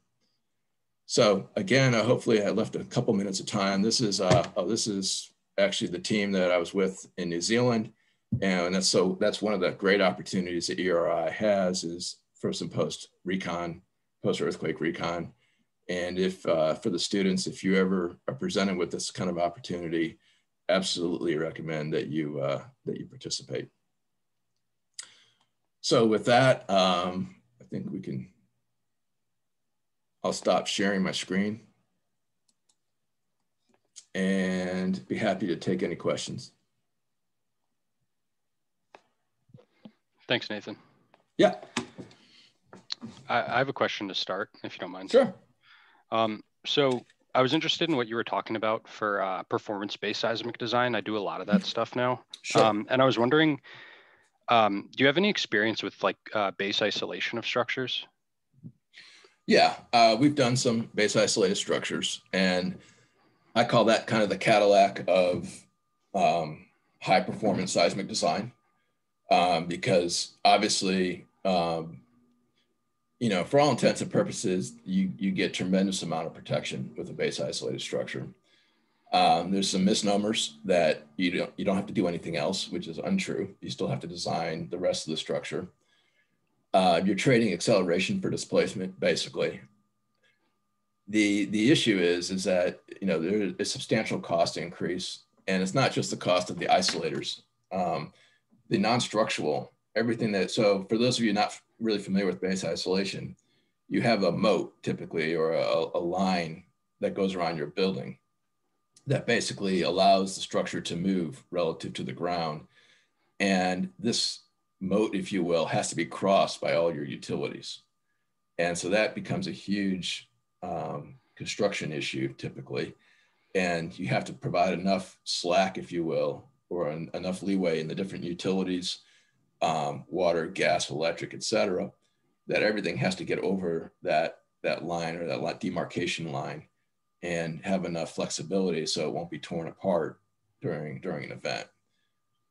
So again, uh, hopefully I left a couple minutes of time. This is, uh, oh, this is actually the team that I was with in New Zealand. And that's so that's one of the great opportunities that EERI has is for some post recon, post earthquake recon. And if uh, for the students, if you ever are presented with this kind of opportunity, absolutely recommend that you uh, that you participate. So with that, um, I think we can. I'll stop sharing my screen and be happy to take any questions. Thanks, Nathan. Yeah. I, I, have a question to start, if you don't mind. Sure. Um, so I was interested in what you were talking about for uh, performance-based seismic design. I do a lot of that stuff now. Sure. Um, and I was wondering, um, do you have any experience with like uh, base isolation of structures? Yeah, uh, we've done some base isolated structures, and I call that kind of the Cadillac of um, high performance seismic design um, because obviously, um, you know, for all intents and purposes, you, you get tremendous amount of protection with a base isolated structure. Um, there's some misnomers that you don't you don't have to do anything else, which is untrue. You still have to design the rest of the structure. Uh, you're trading acceleration for displacement, basically. The the issue is is that you know there's a substantial cost increase, and it's not just the cost of the isolators. Um, the non-structural, everything that, so for those of you not really familiar with base isolation, you have a moat typically or a, a line that goes around your building. that basically allows the structure to move relative to the ground. And this moat, if you will, has to be crossed by all your utilities. And so that becomes a huge um, construction issue typically. And you have to provide enough slack, if you will, or an, enough leeway in the different utilities, um, water, gas, electric, et cetera, that everything has to get over that, that line or that demarcation line and have enough flexibility so it won't be torn apart during, during an event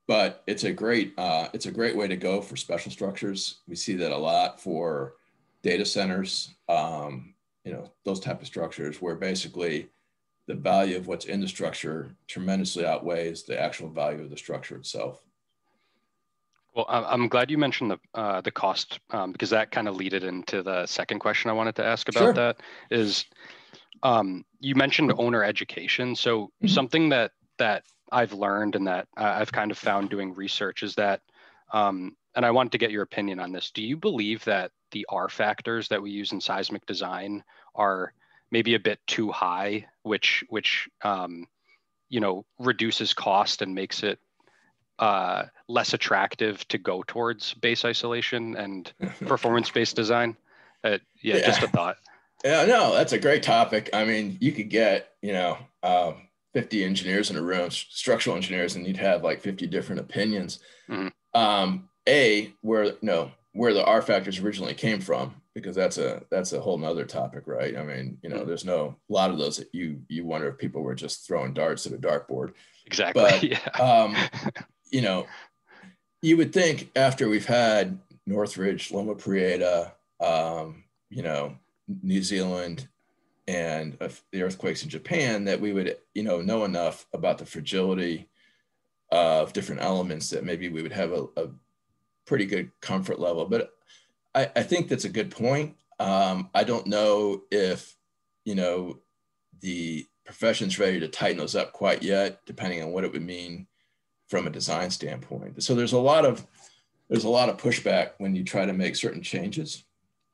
but it's a great uh, it's a great way to go for special structures. We see that a lot for data centers, um, you know, those type of structures where basically the value of what's in the structure tremendously outweighs the actual value of the structure itself. Well, I'm glad you mentioned the uh, the cost um, because that kind of leaded into the second question I wanted to ask about. Sure. That is, um, you mentioned owner education. So mm-hmm. something that that I've learned and that I've kind of found doing research is that, um, and I wanted to get your opinion on this. Do you believe that the R factors that we use in seismic design are maybe a bit too high, which which um, you know reduces cost and makes it uh, less attractive to go towards base isolation and performance-based design? Uh, yeah, yeah, just a thought. Yeah, no, that's a great topic. I mean, you could get you know. Um, 50 engineers in a room, structural engineers, and you'd have like 50 different opinions. Mm-hmm. Um, a, where no where the R factors originally came from, because that's a that's a whole nother topic, right? I mean, you know, mm-hmm. there's no a lot of those that you you wonder if people were just throwing darts at a dartboard. Exactly. But yeah. um, you know, you would think after we've had Northridge, Loma Prieta, um, you know, New Zealand, and the earthquakes in Japan that we would, you know, know enough about the fragility of different elements that maybe we would have a, a pretty good comfort level. But I, I think that's a good point. Um, I don't know if, you know, the profession's ready to tighten those up quite yet, depending on what it would mean from a design standpoint. So there's a lot of there's a lot of pushback when you try to make certain changes.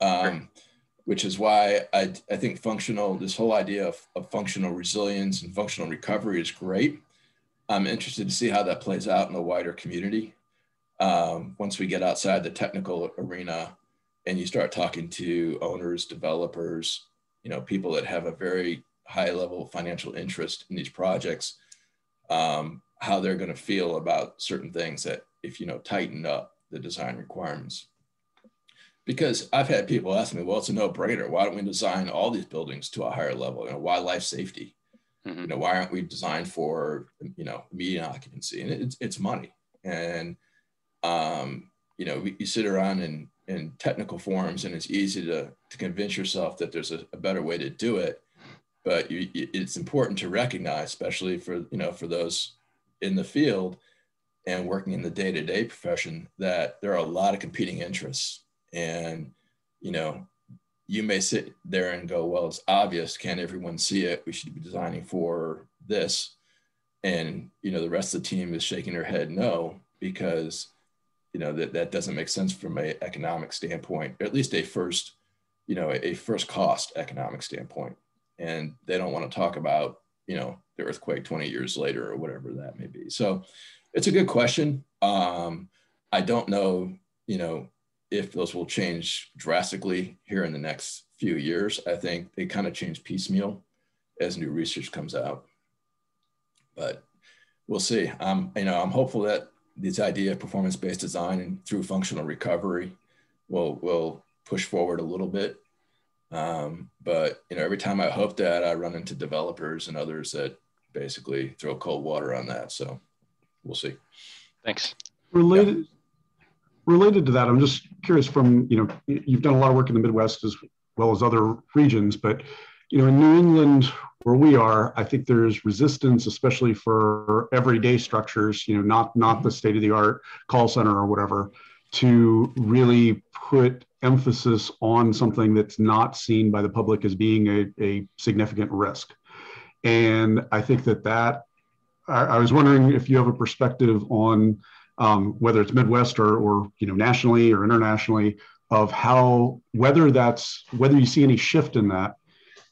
Um, which is why I, I think functional, this whole idea of, of functional resilience and functional recovery is great. I'm interested to see how that plays out in the wider community. Um, once we get outside the technical arena and you start talking to owners, developers, you know, people that have a very high level financial interest in these projects, um, how they're going to feel about certain things that if you know tighten up the design requirements because I've had people ask me, well, it's a no-brainer. Why don't we design all these buildings to a higher level? You know, why life safety? Mm-hmm. You know, why aren't we designed for you know immediate occupancy? And it's it's money. And um, you know, you sit around in in technical forums, and it's easy to to convince yourself that there's a, a better way to do it. But you, it's important to recognize, especially for you know for those in the field and working in the day-to-day profession, that there are a lot of competing interests and, you know, you may sit there and go, well, it's obvious. Can't everyone see it? We should be designing for this. And, you know, the rest of the team is shaking their head no, because, you know, that, that doesn't make sense from an economic standpoint, at least a first, you know, a first cost economic standpoint. And they don't want to talk about, you know, the earthquake 20 years later or whatever that may be. So it's a good question. Um, I don't know, you know, if those will change drastically here in the next few years. I think they kind of change piecemeal as new research comes out. But we'll see. Um, you know, I'm hopeful that this idea of performance-based design and through functional recovery will will push forward a little bit. Um, but you know, every time I hope that, I run into developers and others that basically throw cold water on that. So we'll see. Thanks. Related, yeah related to that, I'm just curious from, you know, you've done a lot of work in the Midwest as well as other regions, but, you know, in New England, where we are, I think there's resistance, especially for everyday structures, you know, not, not the state of the art call center or whatever, to really put emphasis on something that's not seen by the public as being a, a significant risk. And I think that that, I, I was wondering if you have a perspective on, um, whether it's Midwest or, or you know nationally or internationally, of how whether that's whether you see any shift in that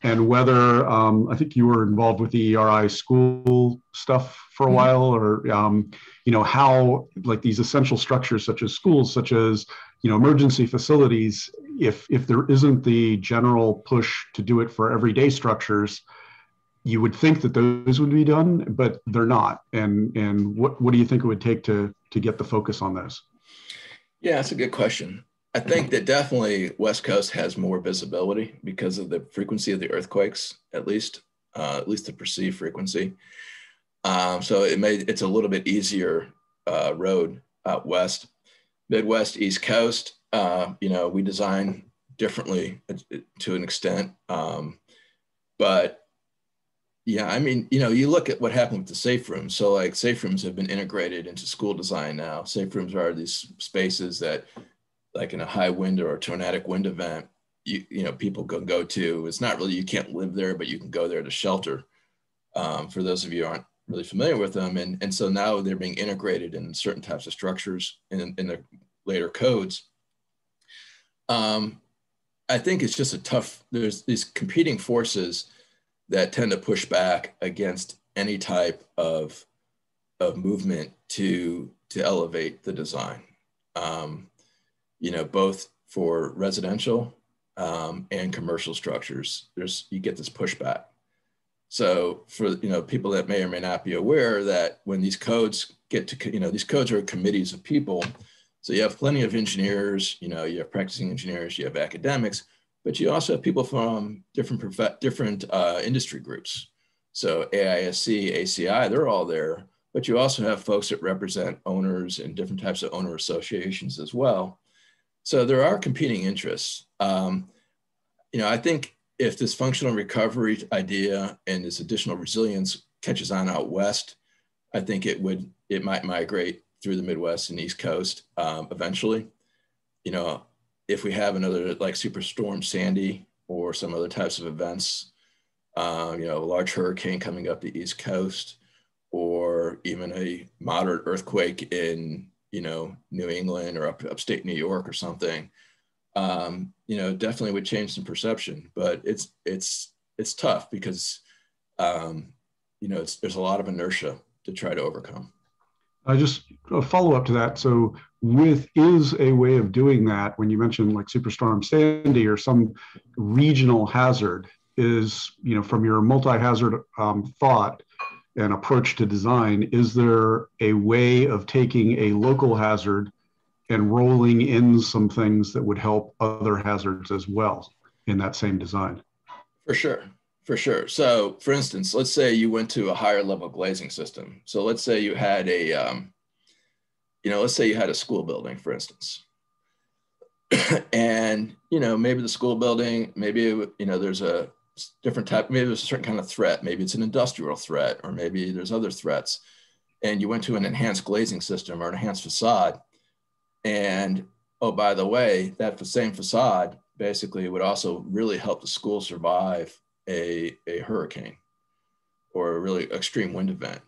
and whether um, I think you were involved with the EERI school stuff for a mm-hmm. while, or um, you know how like these essential structures such as schools, such as you know emergency facilities, if if there isn't the general push to do it for everyday structures, you would think that those would be done, but they're not. And and what what do you think it would take to to get the focus on those? Yeah, that's a good question. I think that definitely West Coast has more visibility because of the frequency of the earthquakes, at least, uh, at least the perceived frequency. Um, so it may it's a little bit easier uh, road out west, Midwest, East Coast. Uh, you know, we design differently to an extent, um, but yeah, I mean, you know, you look at what happened with the safe rooms. So like safe rooms have been integrated into school design now. Safe rooms are these spaces that like in a high wind or a tornadic wind event, you, you know, people can go to. It's not really, you can't live there, but you can go there to shelter. Um, for those of you aren't really familiar with them. And, and so now they're being integrated in certain types of structures in, in the later codes. Um, I think it's just a tough, there's these competing forces that tend to push back against any type of, of movement to, to elevate the design. Um, you know, both for residential um, and commercial structures, there's you get this pushback. So for you know people that may or may not be aware that when these codes get to you know these codes are committees of people, so you have plenty of engineers, you know you have practicing engineers, you have academics, but you also have people from different different uh, industry groups. So AISC, ACI, they're all there, but you also have folks that represent owners and different types of owner associations as well. So there are competing interests. Um, you know, I think if this functional recovery idea and this additional resilience catches on out west, I think it would it might migrate through the Midwest and East Coast um, eventually. You know, if we have another like Superstorm Sandy or some other types of events, um, you know, a large hurricane coming up the East Coast, or even a moderate earthquake in you know New England or up upstate New York or something, um, you know, definitely would change some perception. But it's it's it's tough because um, you know there's a lot of inertia to try to overcome. I just a follow up to that. So, with is a way of doing that when you mentioned like Superstorm Sandy or some regional hazard is you know from your multi hazard um, thought an approach to design, is there a way of taking a local hazard and rolling in some things that would help other hazards as well in that same design? For sure. For sure. So, for instance, let's say you went to a higher level glazing system. So, let's say you had a, um, you know, let's say you had a school building, for instance. and, you know, maybe the school building, maybe, you know, there's a different type, maybe there's a certain kind of threat, maybe it's an industrial threat, or maybe there's other threats. And you went to an enhanced glazing system or an enhanced facade. And oh, by the way, that same facade basically would also really help the school survive a, a hurricane or a really extreme wind event.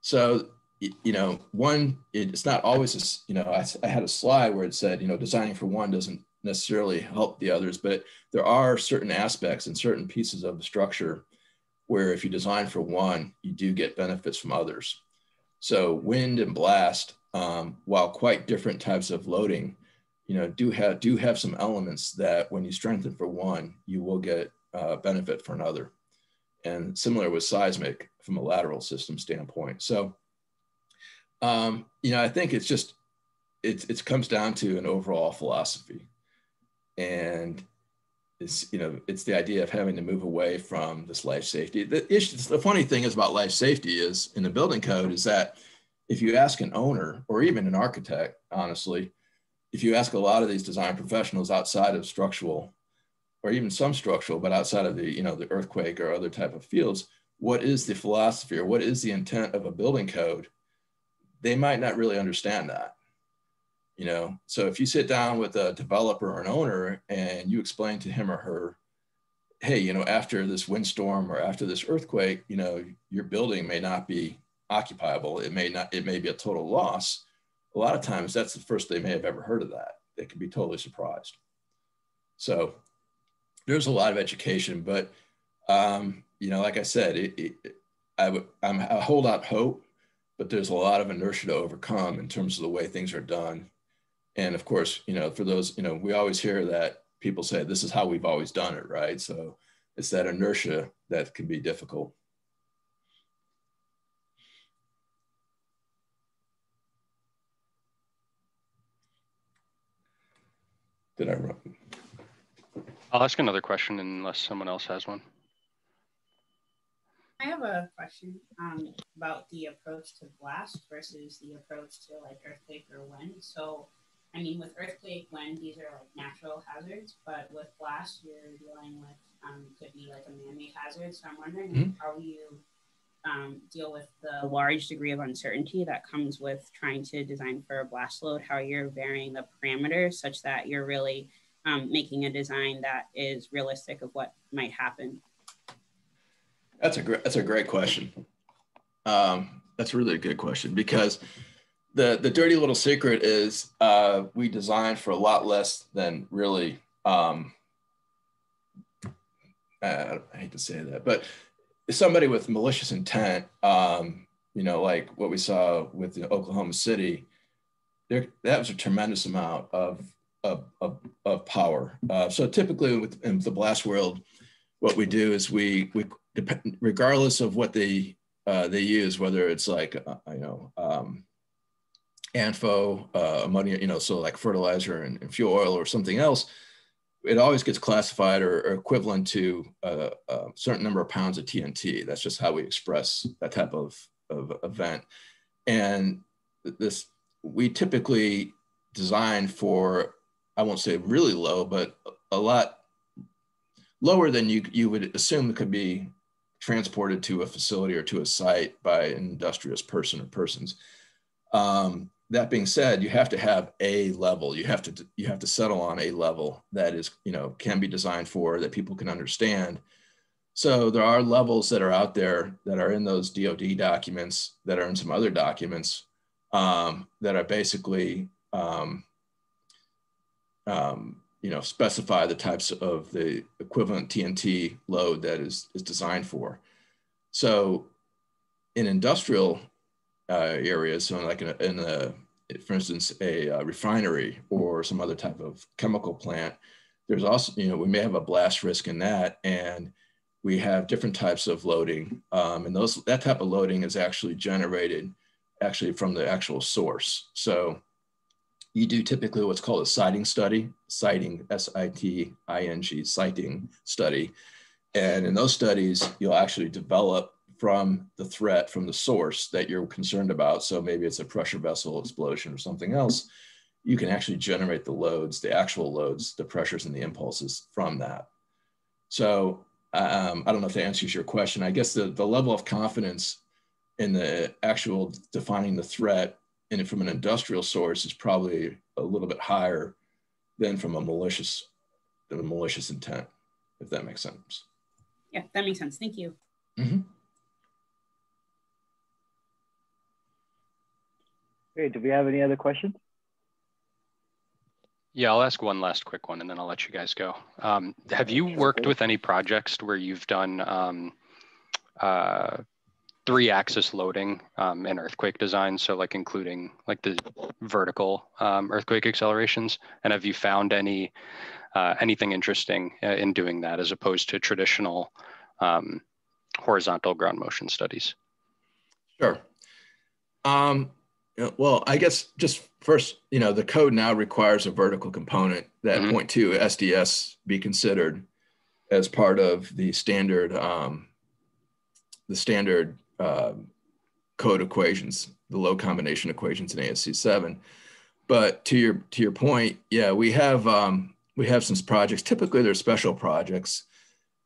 So, you know, one, it's not always, a, you know, I, I had a slide where it said, you know, designing for one doesn't necessarily help the others, but there are certain aspects and certain pieces of the structure where if you design for one, you do get benefits from others. So wind and blast, um, while quite different types of loading, you know, do have do have some elements that when you strengthen for one, you will get uh, benefit for another. And similar with seismic from a lateral system standpoint. So, um, you know, I think it's just it, it comes down to an overall philosophy and it's you know it's the idea of having to move away from this life safety. The issue the funny thing is about life safety is in the building code is that if you ask an owner or even an architect honestly if you ask a lot of these design professionals outside of structural or even some structural but outside of the you know the earthquake or other type of fields what is the philosophy or what is the intent of a building code? They might not really understand that you know? So if you sit down with a developer or an owner and you explain to him or her hey you know after this windstorm or after this earthquake you know your building may not be occupiable. It may not it may be a total loss a lot of times that's the first they may have ever heard of that. They could be totally surprised. So there's a lot of education but Um, you know, like I said, it, it, I, would, I'm, I hold out hope, but there's a lot of inertia to overcome in terms of the way things are done. And of course, you know, for those, you know, we always hear that people say this is how we've always done it, right? So it's that inertia that can be difficult. Did I run? I'll ask another question unless someone else has one. I have a question um, about the approach to blast versus the approach to like earthquake or wind. So, I mean, with earthquake, when these are like natural hazards, but with blast, you're dealing with um, could be like a man-made hazard. So I'm wondering mm-hmm. how you um, deal with the large degree of uncertainty that comes with trying to design for a blast load. How you're varying the parameters such that you're really um, making a design that is realistic of what might happen that's a great, that's a great question. Um, that's really a good question because the the dirty little secret is uh, we design for a lot less than really. Um, uh, I hate to say that, but somebody with malicious intent, um, you know, like what we saw with the Oklahoma City, there that was a tremendous amount of of, of, of power. Uh, so typically, with in the blast world, what we do is we we regardless of what they uh, they use, whether it's like uh, you know um, ANFO, uh, ammonia, you know, so like fertilizer and, and, fuel oil or something else, it always gets classified or, or equivalent to a, a, certain number of pounds of TNT. That's just how we express that type of, of event. And this, we typically design for, I won't say really low, but a lot lower than you, you would assume could be transported to a facility or to a site by an industrious person or persons. Um, that being said, you have to have a level. You have to you have to settle on a level that is you know can be designed for that people can understand. So there are levels that are out there that are in those DoD documents that are in some other documents um, that are basically um, um, you know, specify the types of the equivalent TNT load that is, is designed for. So in industrial areas, so like in a, in a, for instance, a, a, refinery or some other type of chemical plant, there's also, you know, we may have a blast risk in that and we have different types of loading. Um, and those, that type of loading is actually generated actually from the actual source. So you do typically what's called a siting study, siting, S-I-T-I-N-G, siting study. And in those studies, you'll actually develop from the threat, from the source that you're concerned about. So maybe it's a pressure vessel explosion or something else. You can actually generate the loads, the actual loads, the pressures and the impulses from that. So um, I don't know if that answers your question. I guess the, the level of confidence in the actual defining the threat and from an industrial source is probably a little bit higher than from a malicious a malicious intent if that makes sense yeah that makes sense thank you mm-hmm. Okay do we have any other questions yeah, I'll ask one last quick one and then I'll let you guys go. Um, have you worked with any projects where you've done um, uh, three axis loading um, and earthquake design. So like including like the vertical um, earthquake accelerations. And have you found any uh, anything interesting uh, in doing that as opposed to traditional um, horizontal ground motion studies? Sure. Um, well, I guess just first, you know, the code now requires a vertical component that mm-hmm. point two SDS be considered as part of the standard um, the standard uh, code equations, the load combination equations in ASCE seven. But to your to your point, yeah, we have um, we have some projects. Typically, they're special projects.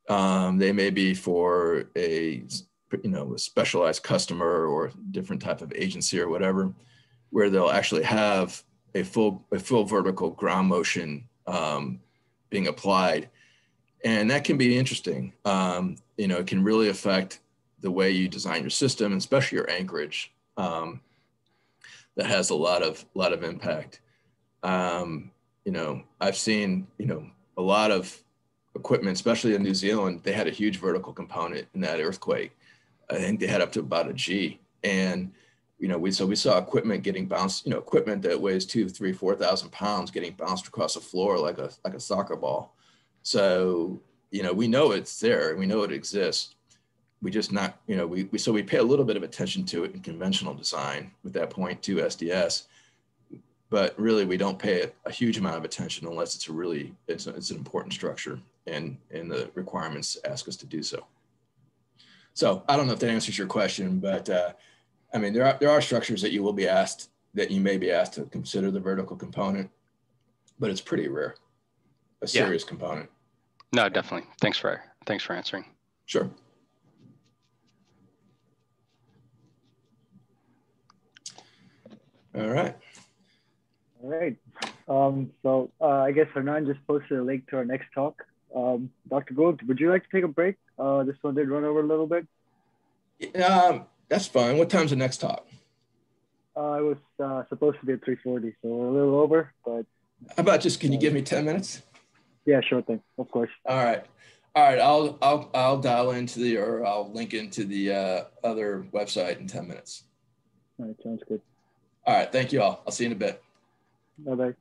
Um, they may be for a you know a specialized customer or different type of agency or whatever, where they'll actually have a full a full vertical ground motion um, being applied, and that can be interesting. Um, you know, it can really affect the way you design your system, especially your anchorage, um, that has a lot of lot of impact. Um, you know, I've seen you know a lot of equipment, especially in New Zealand, they had a huge vertical component in that earthquake. I think they had up to about a G. And you know, we so we saw equipment getting bounced, you know, equipment that weighs two, three, four thousand pounds getting bounced across the floor like a like a soccer ball. So, you know, we know it's there, we know it exists. We just not, you know, we, we so we pay a little bit of attention to it in conventional design with that point to SDS, but really we don't pay a, a huge amount of attention unless it's a really it's, a, it's an important structure and and the requirements ask us to do so. So I don't know if that answers your question, but uh, I mean, there are, there are structures that you will be asked, that you may be asked to consider the vertical component, but it's pretty rare, a serious yeah. component. No, definitely. Thanks for, thanks for answering. Sure. All right. All right. Um, so uh, I guess Hernan just posted a link to our next talk. Um, Dr. Gould, would you like to take a break? Uh, this one did run over a little bit. Um, that's fine. What time's the next talk? Uh, it was uh, supposed to be at 3:40, so we're a little over. But how about just? Can you give me 10 minutes? Yeah, sure thing. Of course. All right, all right. I'll I'll I'll dial into the or I'll link into the uh, other website in 10 minutes. All right, sounds good. All right. Thank you all. I'll see you in a bit. Bye bye.